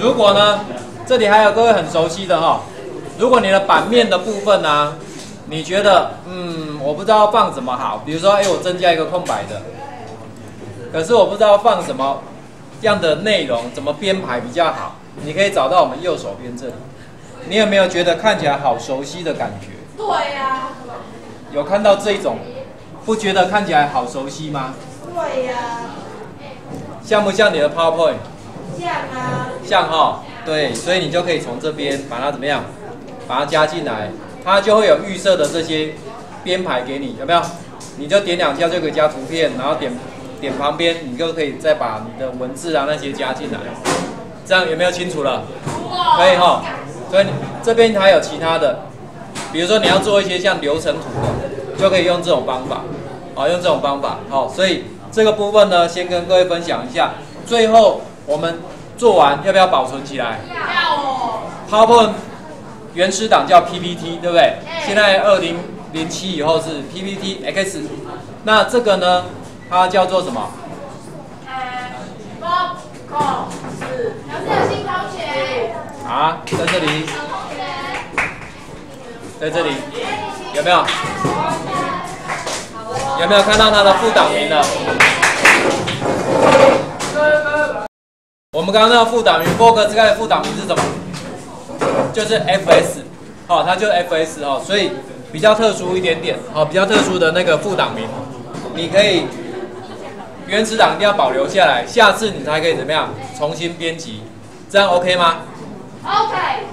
如果呢，这里还有各位很熟悉的哈，如果你的版面的部分呢，你觉得嗯，我不知道放什么好，比如说哎，我增加一个空白的，可是我不知道放什么样的内容，怎么编排比较好，你可以找到我们右手边这里。你有没有觉得看起来好熟悉的感觉？对呀。有看到这种，不觉得看起来好熟悉吗？对呀。像不像你的 PowerPoint？像啊。像哈，对，所以你就可以从这边把它怎么样，把它加进来，它就会有预设的这些编排给你，有没有？你就点两下就可以加图片，然后点点旁边，你就可以再把你的文字啊那些加进来，这样有没有清楚了？可以哈。所以这边还有其他的，比如说你要做一些像流程图的，就可以用这种方法，好，用这种方法，好，所以这个部分呢，先跟各位分享一下。最后我们做完要不要保存起来？要哦。PowerPoint 原始档叫 PPT，对不对？现在二零零七以后是 PPTX，那这个呢，它叫做什么？呃，PowerPoint 是，老师有新同学。啊，在这里，在这里，有没有？有没有看到它的副档名了？我们刚刚那个副档名，Fog 这个副档名是什么？就是 FS，好，它就 FS 哦，所以比较特殊一点点，好，比较特殊的那个副档名，你可以原始档一定要保留下来，下次你才可以怎么样重新编辑，这样 OK 吗？OK。